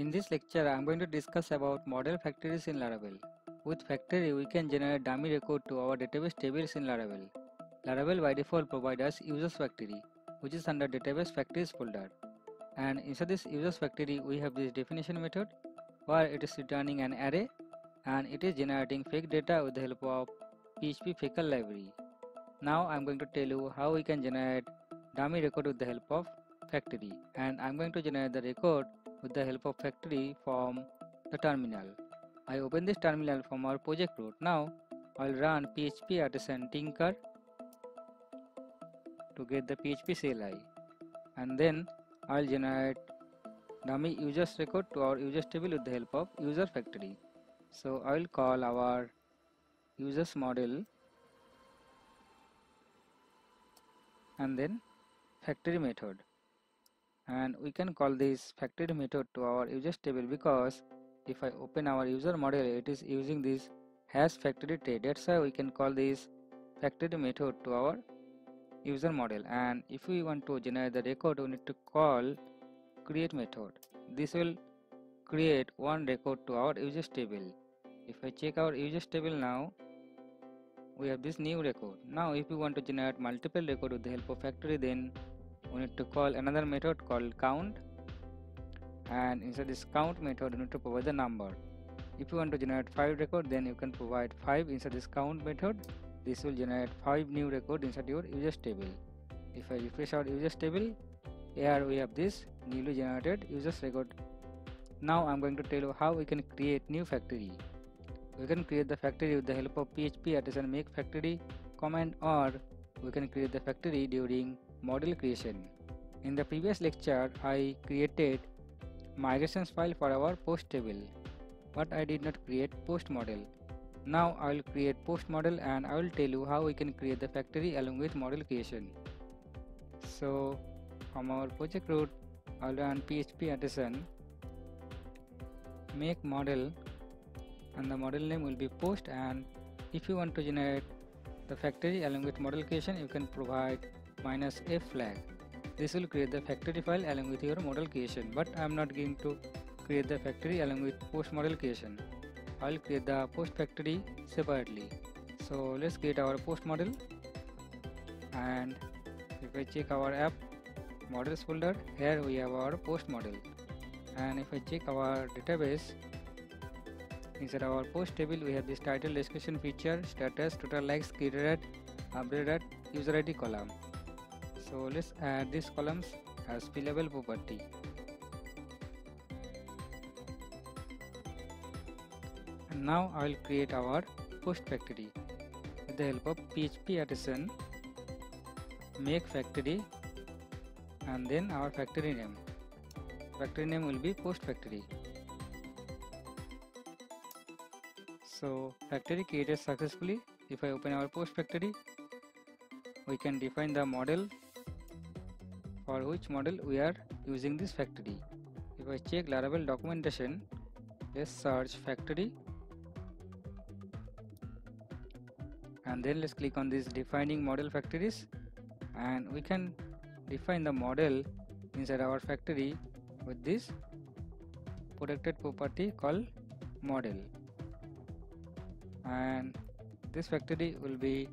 In this lecture, I am going to discuss about model factories in Laravel. With factory, we can generate dummy record to our database tables in Laravel. Laravel by default provides us users factory, which is under database factories folder. And inside this users factory, we have this definition method, where it is returning an array, and it is generating fake data with the help of PHP Faker library. Now I am going to tell you how we can generate dummy record with the help of factory and I am going to generate the record with the help of factory from the terminal. I open this terminal from our project root. Now I'll run php artisan tinker to get the php CLI and then I'll generate dummy users record to our users table with the help of user factory. So I'll call our users model and then factory method and we can call this factory method to our users table because if I open our user model it is using this HasFactory trait. That's why we can call this factory method to our user model. And if we want to generate the record we need to call create method. This will create one record to our users table. If I check our users table now we have this new record. Now if we want to generate multiple record with the help of factory then we need to call another method called count. And inside this count method you need to provide the number. If you want to generate 5 record then you can provide 5 inside this count method. This will generate 5 new record inside your users table. If I refresh our users table here we have this newly generated users record. Now I'm going to tell you how we can create new factory. We can create the factory with the help of php artisan make factory command or we can create the factory during model creation. In the previous lecture, I created migrations file for our post table, but I did not create post model. Now I will create post model and I will tell you how we can create the factory along with model creation. So from our project root, I will run php artisan make model and the model name will be post and if you want to generate the factory along with model creation you can provide minus f flag. This will create the factory file along with your model creation but I am not going to create the factory along with post model creation. I will create the post factory separately. So let's create our post model and if I check our app models folder here we have our post model and if I check our database inside our post table we have this title description feature status total likes created updated user id column so let's add these columns as fillable property. And now I will create our post factory. With the help of php artisan make factory and then our factory name. Factory name will be post factory. So factory created successfully. If I open our post factory we can define the model for which model we are using this factory. If I check Laravel documentation, let's search factory. And then let's click on this defining model factories. And we can define the model inside our factory with this protected property called model. And this factory will be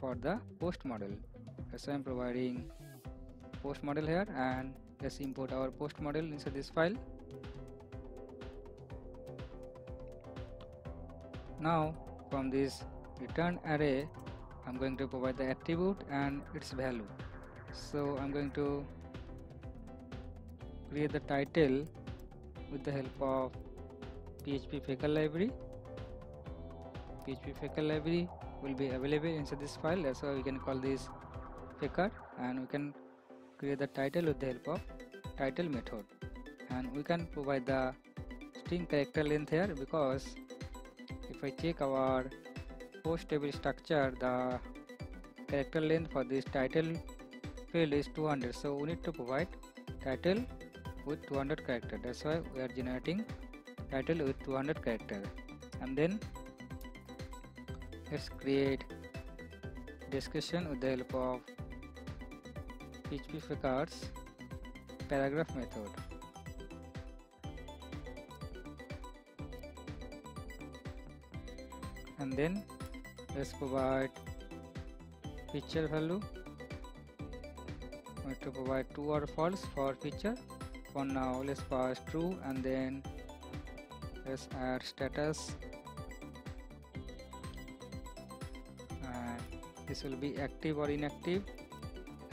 for the post model. So I'm providing post model here and let's import our post model inside this file. Now from this return array I'm going to provide the attribute and its value. So I'm going to create the title with the help of PHP Faker library. PHP Faker library will be available inside this file. So we can call this Faker and we can create the title with the help of title method. And we can provide the string character length here because if I check our post table structure the character length for this title field is 200 so we need to provide title with 200 character. That's why we are generating title with 200 character. And then let's create description with the help of PHP records paragraph method. And then let's provide picture value. We to provide true or false for picture. For now, let's pass true and then let's add status and this will be active or inactive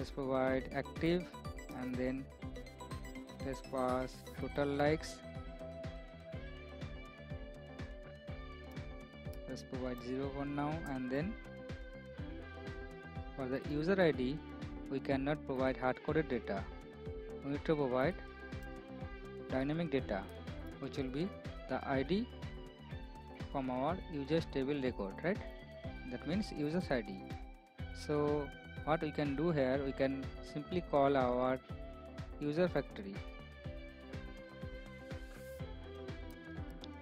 let's provide active and then let's pass total likes. Let's provide 0 for now and then for the user id we cannot provide hard-coded data. We need to provide dynamic data which will be the id from our users table record right? That means users id so what we can do here we can simply call our user factory.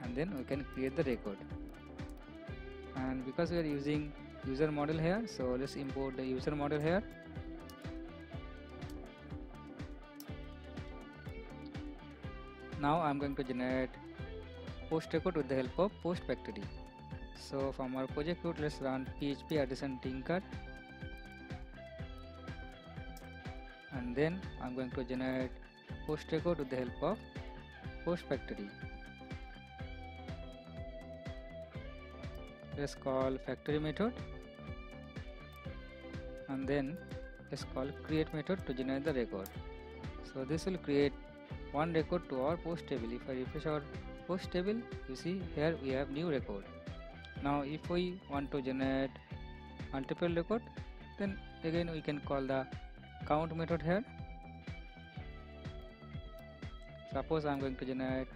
And then we can create the record. And because we are using user model here so let's import the user model here. Now I'm going to generate post record with the help of post factory. So from our project root let's run php artisan tinker then I'm going to generate post record with the help of post factory. Let's call factory method and then let's call create method to generate the record. So this will create one record to our post table. If I refresh our post table you see here we have new record. Now if we want to generate multiple record then again we can call the count method here. Suppose I'm going to generate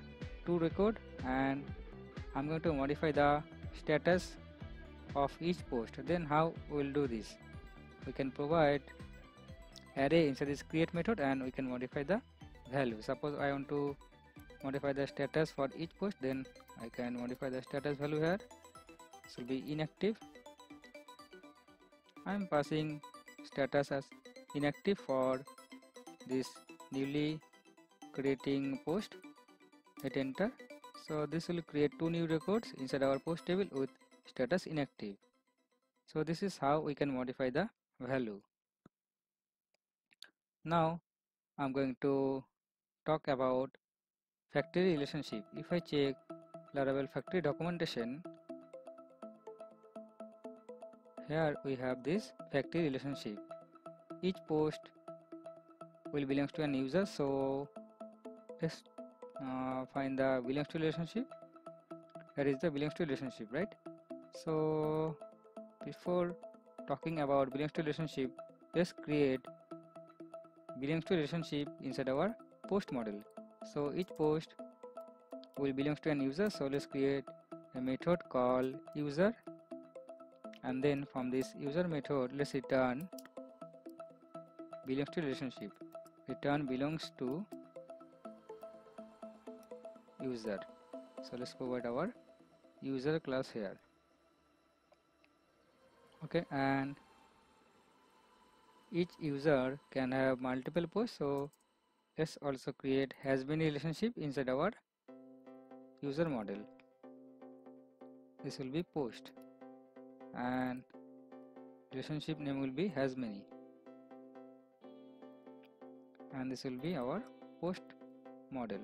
two record and I'm going to modify the status of each post. Then how we will do this? We can provide array inside this create method and we can modify the value. Suppose I want to modify the status for each post then I can modify the status value here. This will be inactive. I am passing status as inactive for this newly creating post. Hit enter. So this will create two new records inside our post table with status inactive. So this is how we can modify the value. Now I'm going to talk about factory relationship. If I check Laravel factory documentation here we have this factory relationship each post will belongs to an user. So let's uh, find the belongs to relationship. Here is the belongs to relationship right? So before talking about belongs to relationship let's create belongs to relationship inside our post model. So each post will belongs to an user. So let's create a method called user. And then from this user method let's return belongs to relationship. Return belongs to user. So let's provide our user class here. Okay and each user can have multiple posts. So let's also create has many relationship inside our user model. This will be post. And relationship name will be has many and this will be our post model.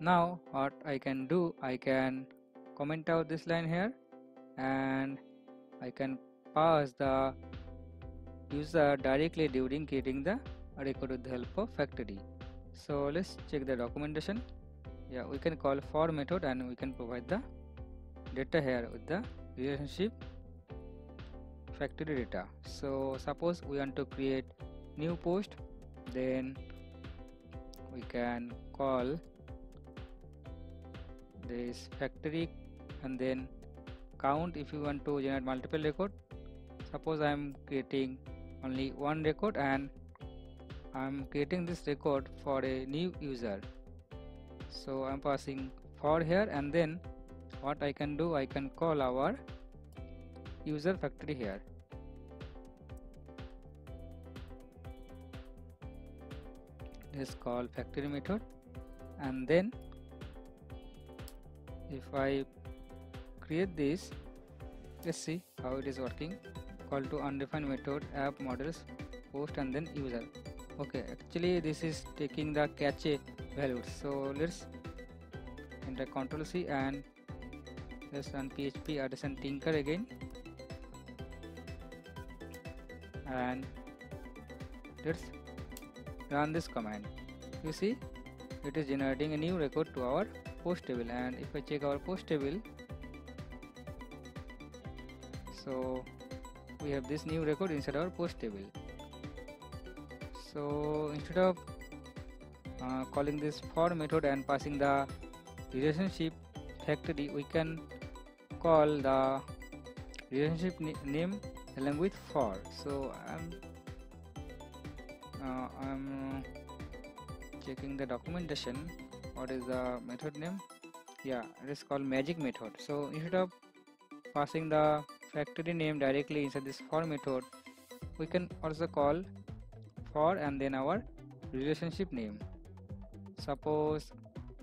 Now what I can do I can comment out this line here and I can pass the user directly during creating the record with the help of factory. So let's check the documentation. Yeah we can call for method and we can provide the data here with the relationship factory data. So suppose we want to create new post then we can call this factory and then count if you want to generate multiple record. Suppose I am creating only one record and I am creating this record for a new user. So I am passing for here and then what I can do I can call our user factory here let's call factory method. And then if I create this let's see how it is working. Call to undefined method app models post and then user. Okay actually this is taking the cache values. So let's enter control c and let's run php artisan tinker again. And let's run this command. You see it is generating a new record to our post table. And if I check our post table so we have this new record inside our post table. So instead of uh, calling this for method and passing the relationship factory we can call the relationship name along with for. So I'm uh, I'm checking the documentation. What is the method name? Yeah it is called magic method. So instead of passing the factory name directly inside this for method we can also call for and then our relationship name. Suppose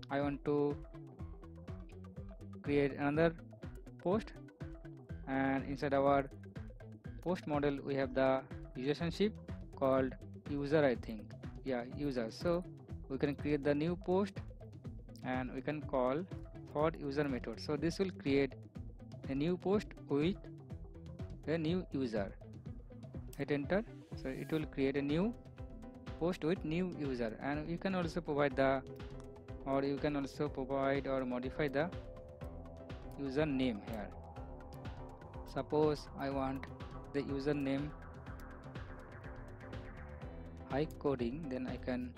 I want to create another post and inside our post model we have the relationship called user I think. Yeah user. So we can create the new post and we can call for user method. So this will create a new post with a new user. Hit enter. So it will create a new post with new user. And you can also provide the or you can also provide or modify the user name here. Suppose I want the username Hike Coding then I can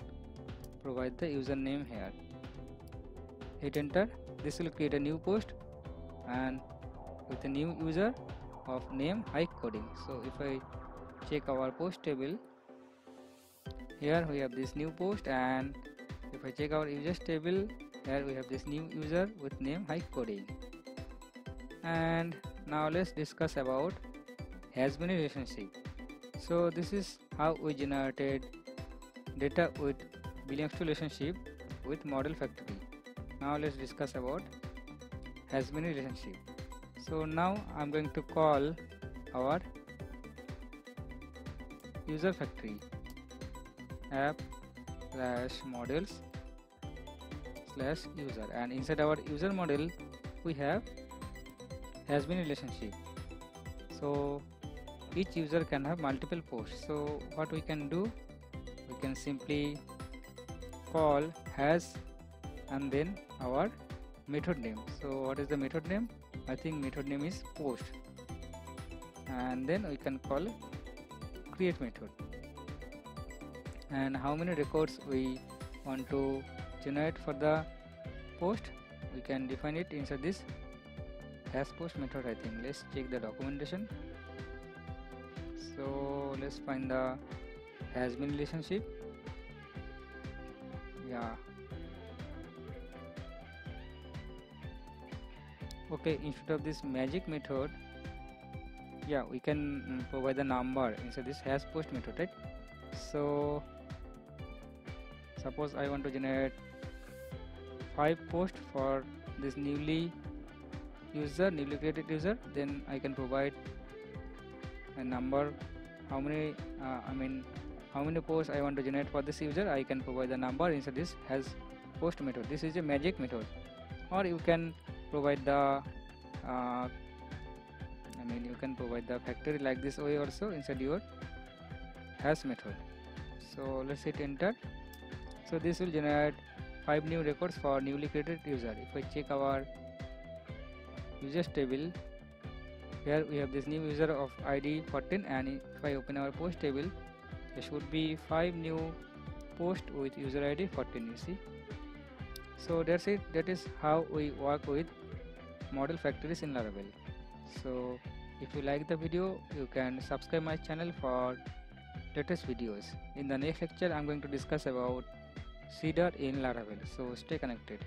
provide the username here. Hit enter. This will create a new post and with a new user of name Hike Coding so if I check our post table here we have this new post and if I check our users table here we have this new user with name Hike Coding and now let's discuss about has many relationship. So this is how we generated data with belongs to relationship with model factory. Now let's discuss about has many relationship. So now i'm going to call our user factory app slash models slash user. And inside our user model we have has been relationship. So each user can have multiple posts. So what we can do? We can simply call has and then our method name. So what is the method name? I think method name is post. And then we can call create method. And how many records we want to generate for the post? We can define it inside this has post method i think. Let's check the documentation so let's find the has been relationship. Yeah. Okay instead of this magic method yeah we can mm, provide the number inside this has post method right? So suppose I want to generate 5 posts for this newly user newly created user then I can provide number. How many uh, I mean how many posts I want to generate for this user I can provide the number. Inside this has post method. This is a magic method. Or you can provide the uh, I mean you can provide the factory like this way also. Inside your has method. So let's hit enter. So this will generate five new records for newly created user. If I check our users table here we have this new user of id 14 and if I open our post table there should be 5 new posts with user id 14 you see. So that's it that is how we work with model factories in laravel. So if you like the video you can subscribe my channel for latest videos. In the next lecture i'm going to discuss about seeder in laravel. So stay connected